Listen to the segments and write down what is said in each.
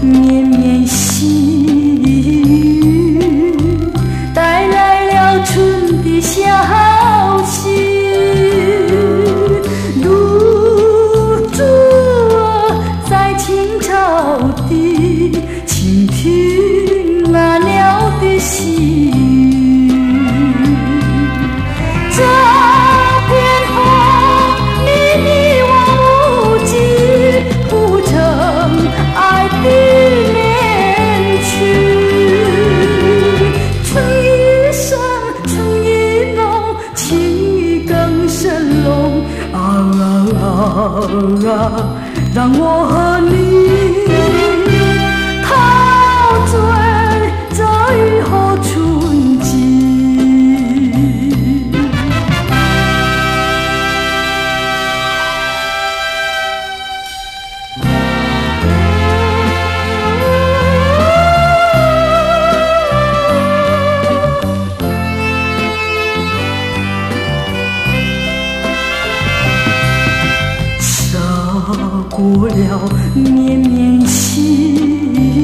绵绵细雨，带来了春的消息。露珠在青草地，倾听那鸟的细啊！让我和你过了绵绵细雨，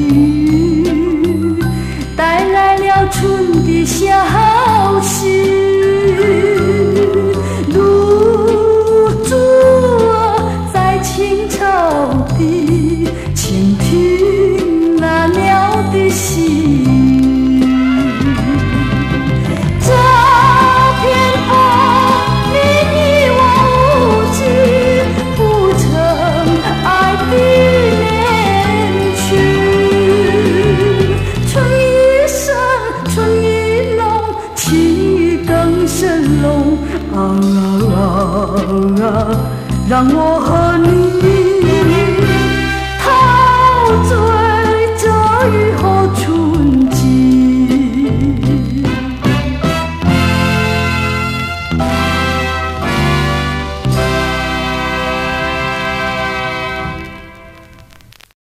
啊啊啊！让我和你陶醉。